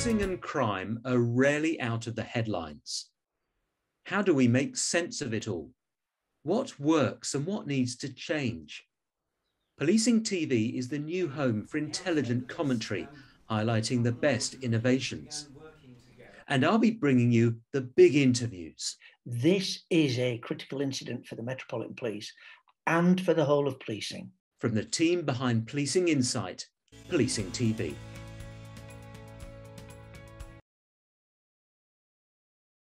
Policing and crime are rarely out of the headlines. How do we make sense of it all? What works and what needs to change? Policing TV is the new home for intelligent commentary, highlighting the best innovations. And I'll be bringing you the big interviews. This is a critical incident for the Metropolitan Police and for the whole of policing. From the team behind Policing Insight, Policing TV.